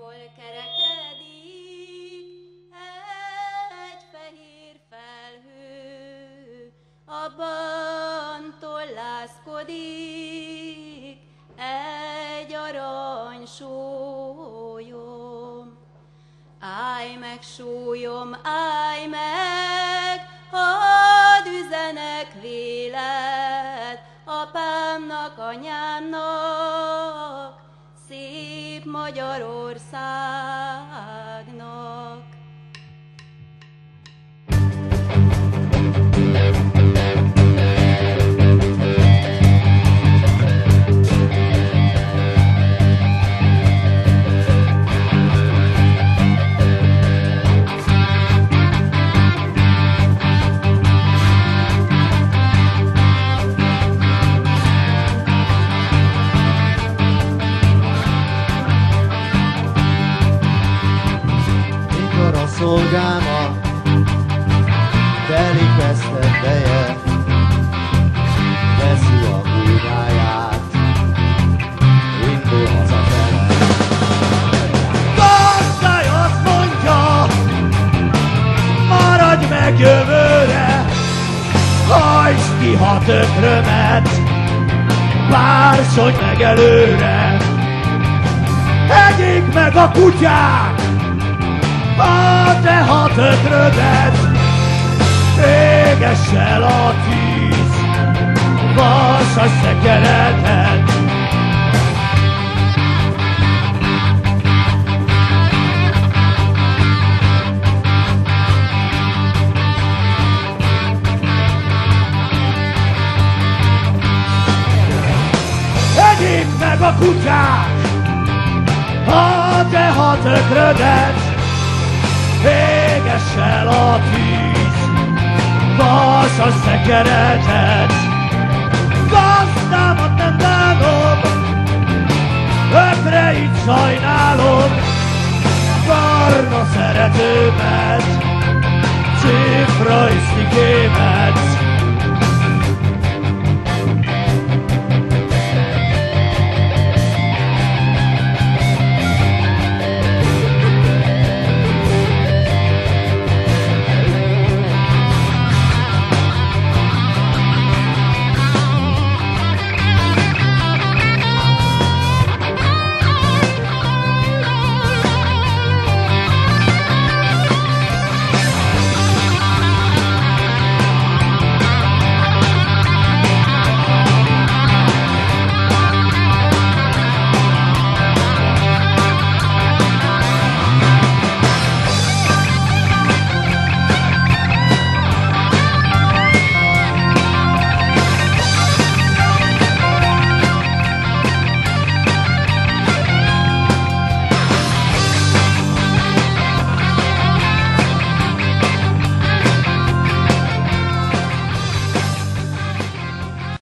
hol kerekedik egy fehér felhő, abban tollászkodik egy arany sólyom. Állj meg, súlyom, állj meg, hadd üzenek véled, apámnak, anyámnak, szép Magyarországnak. Mikor a szolgámat telik vesztetteje, veszi a búgáját, indul hazafele. Gazdály azt mondja, maradj meg jövőre, hajtsd ki hat ökrömet, várszodj meg előre, egyék meg a kutyák, a te hat ökrödet, éges el a tűz, vasas szekeretet. Egyék meg a kutyák, a te hat ökrödet, Éges a tűz, vasas szekeretet, gazdámat nem bánom, ökreit sajnálom, barna szeretőmet, szép rajztikémet,